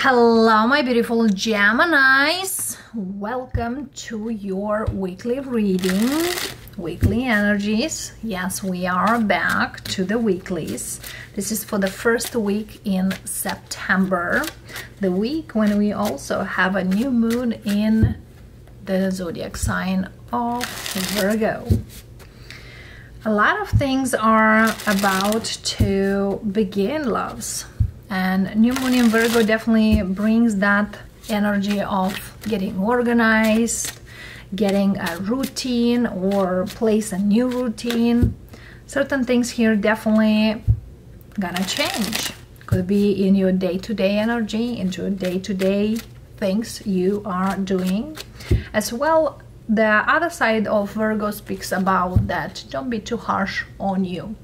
Hello, my beautiful Geminis. Welcome to your weekly reading, weekly energies. Yes, we are back to the weeklies. This is for the first week in September, the week when we also have a new moon in the zodiac sign of Virgo. A lot of things are about to begin, loves and new moon in Virgo definitely brings that energy of getting organized, getting a routine or place a new routine. Certain things here definitely gonna change. Could be in your day-to-day -day energy, into day-to-day -day things you are doing. As well, the other side of Virgo speaks about that don't be too harsh on you.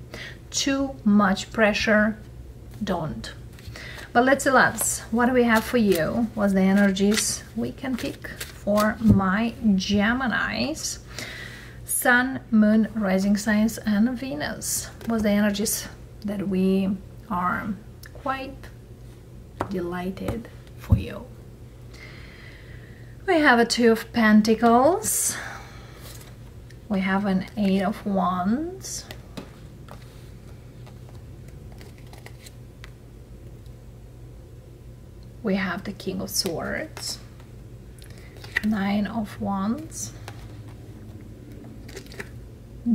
Too much pressure, don't but let's see, loves, what do we have for you? What's the energies we can pick for my Geminis? Sun, Moon, Rising Signs, and Venus. What's the energies that we are quite delighted for you? We have a Two of Pentacles. We have an Eight of Wands. We have the King of Swords, Nine of Wands,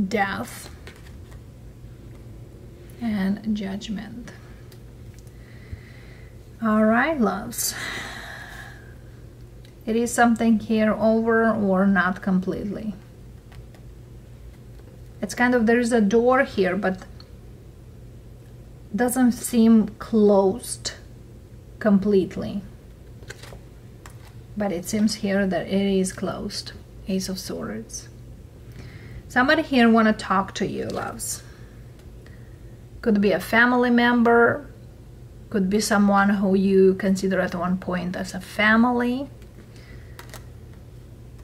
Death, and Judgment. All right, loves. It is something here over or not completely. It's kind of, there's a door here, but doesn't seem closed completely. But it seems here that it is closed. Ace of Swords. Somebody here want to talk to you, loves. Could be a family member. Could be someone who you consider at one point as a family.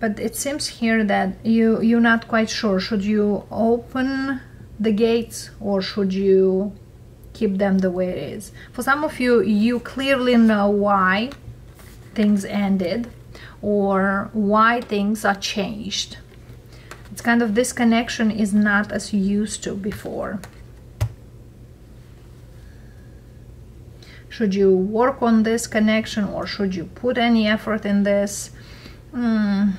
But it seems here that you, you're not quite sure. Should you open the gates or should you keep them the way it is. For some of you, you clearly know why things ended or why things are changed. It's kind of this connection is not as used to before. Should you work on this connection or should you put any effort in this? Mm.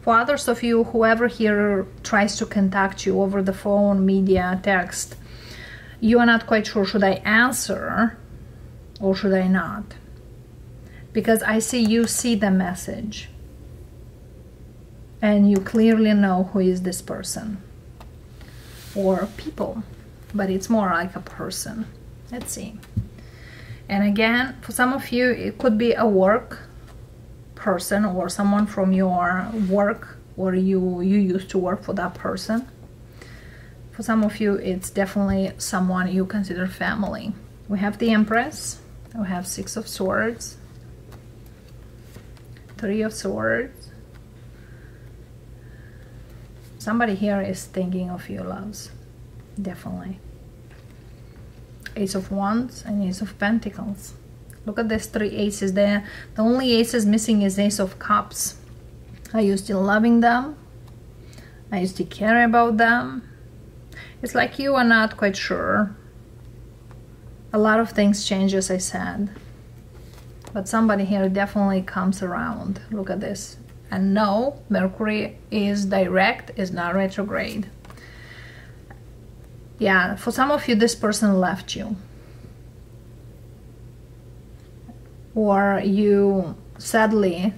For others of you, whoever here tries to contact you over the phone, media, text, you are not quite sure should I answer or should I not? Because I see you see the message and you clearly know who is this person or people, but it's more like a person. Let's see. And again, for some of you, it could be a work person or someone from your work where you, you used to work for that person for some of you, it's definitely someone you consider family. We have the Empress. We have Six of Swords. Three of Swords. Somebody here is thinking of you, loves. Definitely. Ace of Wands and Ace of Pentacles. Look at these three aces there. The only aces missing is Ace of Cups. Are you still loving them? Are you still caring about them? It's like you are not quite sure. A lot of things change, as I said. But somebody here definitely comes around. Look at this. And no, Mercury is direct, is not retrograde. Yeah, for some of you, this person left you. Or you sadly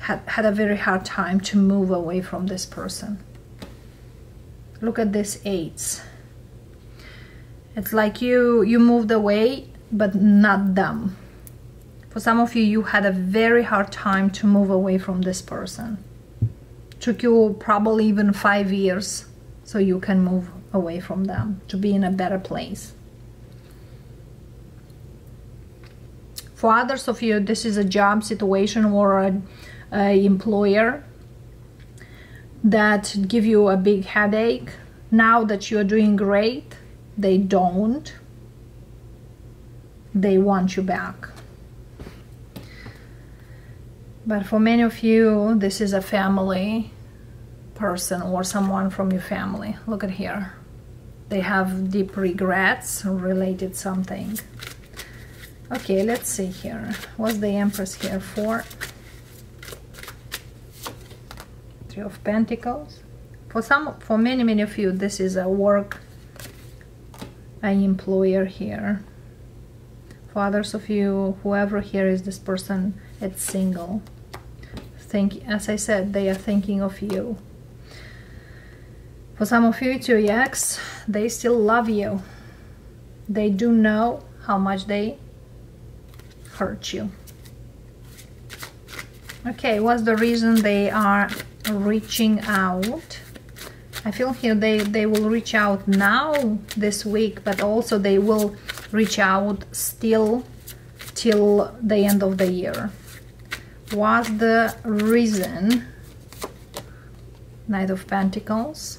had, had a very hard time to move away from this person look at this eights. It's like you you moved away but not them for some of you you had a very hard time to move away from this person. Took you probably even five years so you can move away from them to be in a better place. For others of you this is a job situation or a, a employer that give you a big headache. Now that you're doing great they don't. They want you back. But for many of you this is a family person or someone from your family. Look at here. They have deep regrets related something. Okay let's see here. What's the empress here for? Three of pentacles. For some for many many of you this is a work an employer here. For others of you whoever here is this person it's single. Think as i said they are thinking of you. For some of you it's your ex. They still love you. They do know how much they hurt you. Okay what's the reason they are reaching out I feel here they, they will reach out now this week, but also they will reach out still till the end of the year. What's the reason? Knight of Pentacles,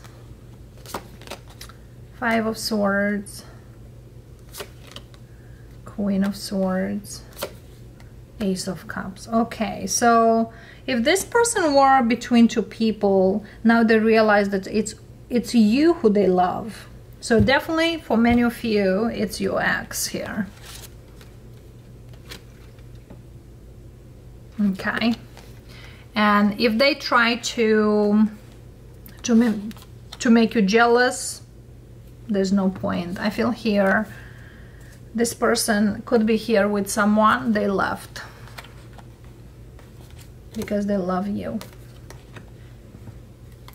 Five of Swords, Queen of Swords, Ace of Cups. Okay, so if this person were between two people now they realize that it's it's you who they love. So definitely for many of you it's your ex here. Okay. And if they try to to to make you jealous there's no point. I feel here this person could be here with someone they left because they love you.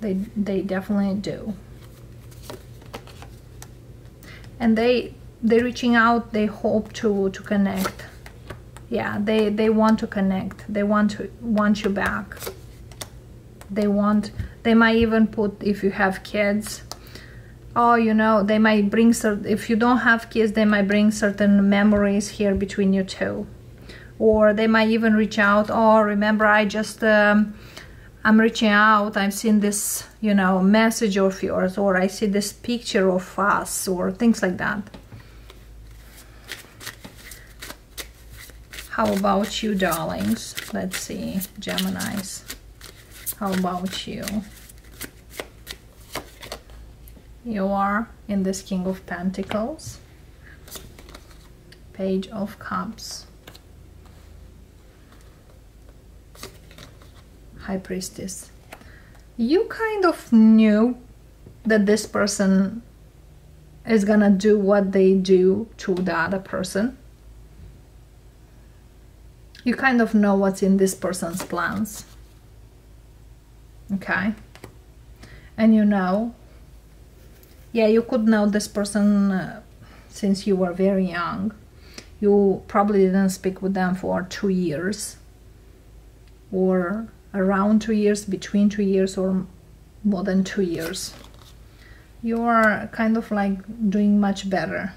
They, they definitely do. And they, they reaching out, they hope to, to connect. Yeah, they, they want to connect. They want to want you back. They want, they might even put, if you have kids, oh, you know, they might bring, certain if you don't have kids, they might bring certain memories here between you two or they might even reach out oh remember i just um, i'm reaching out. I've seen this you know message of yours or i see this picture of us or things like that. How about you darlings? Let's see gemini's. How about you? You are in this king of pentacles. Page of cups High Priestess, you kind of knew that this person is gonna do what they do to the other person. You kind of know what's in this person's plans. Okay? And you know, yeah, you could know this person uh, since you were very young. You probably didn't speak with them for two years or around two years, between two years, or more than two years. You are kind of like doing much better,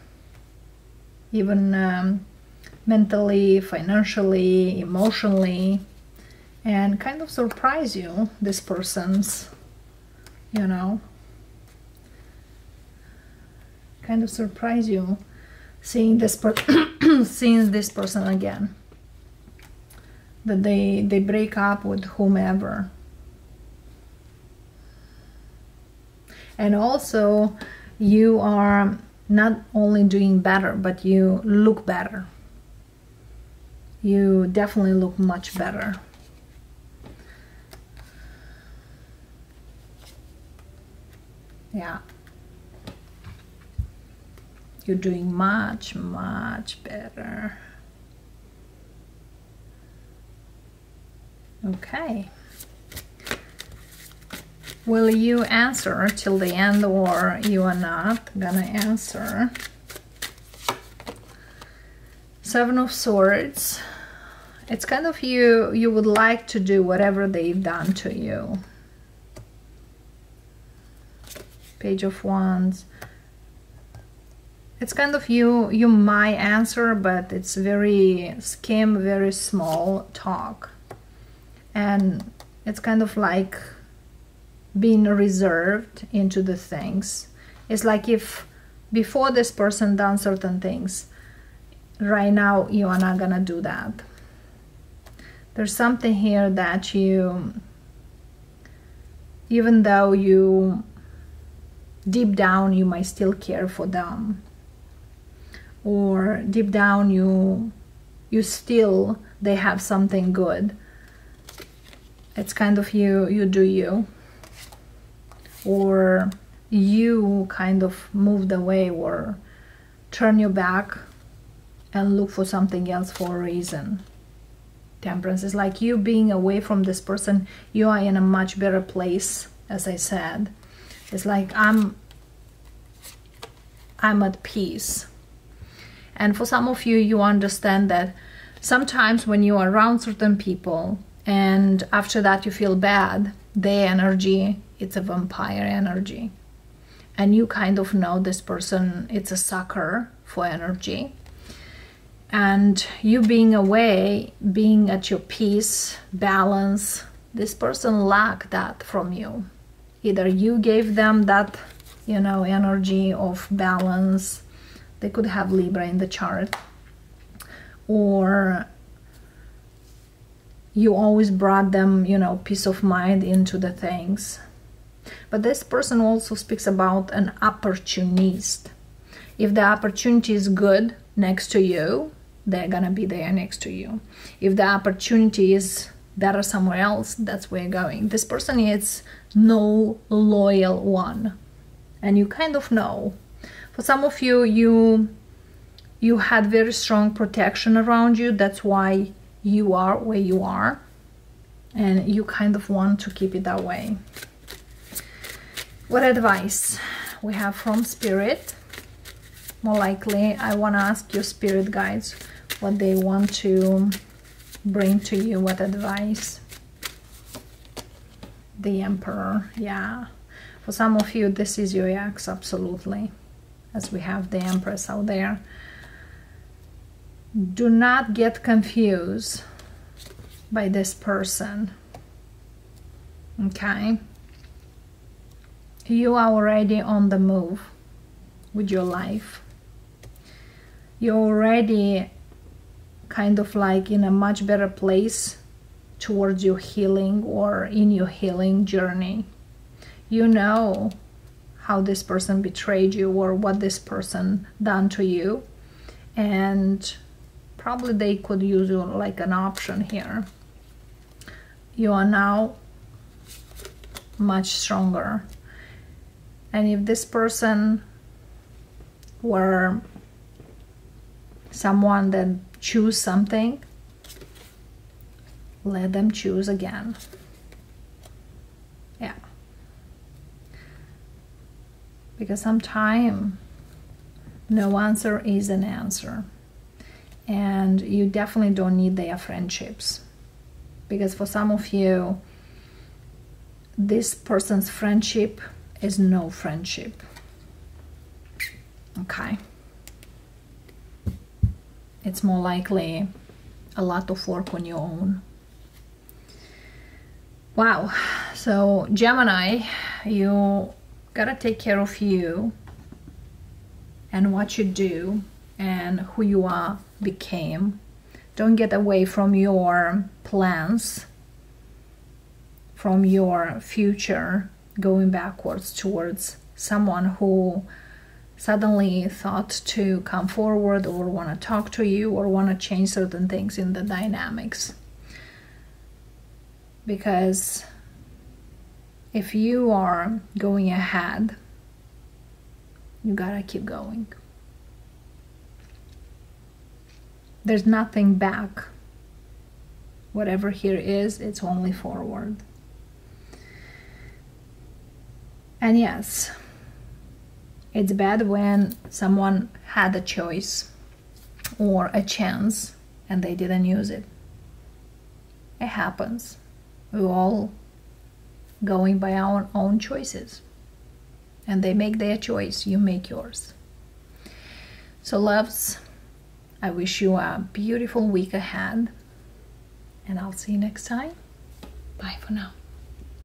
even um, mentally, financially, emotionally, and kind of surprise you, this person's, you know, kind of surprise you seeing this per seeing this person again that they they break up with whomever. And also you are not only doing better but you look better. You definitely look much better. Yeah. You're doing much much better Okay. Will you answer till the end or you are not gonna answer? Seven of Swords. It's kind of you, you would like to do whatever they've done to you. Page of Wands. It's kind of you, you might answer, but it's very skim, very small talk and it's kind of like being reserved into the things. It's like if before this person done certain things right now you are not gonna do that. There's something here that you even though you deep down you might still care for them or deep down you you still they have something good it's kind of you you do you. Or you kind of moved away or turn your back and look for something else for a reason. Temperance is like you being away from this person you are in a much better place as i said. It's like i'm i'm at peace. And for some of you you understand that sometimes when you are around certain people and after that you feel bad their energy it's a vampire energy. And you kind of know this person it's a sucker for energy. And you being away being at your peace balance this person lack that from you. Either you gave them that you know energy of balance they could have libra in the chart or you always brought them you know peace of mind into the things. But this person also speaks about an opportunist. If the opportunity is good next to you they're gonna be there next to you. If the opportunity is better somewhere else that's where you're going. This person is no loyal one. And you kind of know. For some of you you you had very strong protection around you. That's why you are where you are and you kind of want to keep it that way. What advice we have from spirit? More likely I want to ask your spirit guides what they want to bring to you what advice? The emperor yeah. For some of you this is your ex absolutely. As we have the empress out there do not get confused by this person. Okay? You are already on the move with your life. You're already kind of like in a much better place towards your healing or in your healing journey. You know how this person betrayed you or what this person done to you. And probably they could use you like an option here. You are now much stronger. And if this person were someone that choose something, let them choose again. Yeah. Because sometimes no answer is an answer. And you definitely don't need their friendships. Because for some of you, this person's friendship is no friendship. Okay it's more likely a lot of work on your own. Wow, so Gemini, you gotta take care of you and what you do and who you are became. Don't get away from your plans, from your future, going backwards towards someone who suddenly thought to come forward or want to talk to you or want to change certain things in the dynamics. Because if you are going ahead, you gotta keep going. There's nothing back. Whatever here is, it's only forward. And yes, it's bad when someone had a choice or a chance and they didn't use it. It happens. We're all going by our own choices. And they make their choice, you make yours. So, loves, I wish you a beautiful week ahead. And I'll see you next time. Bye for now.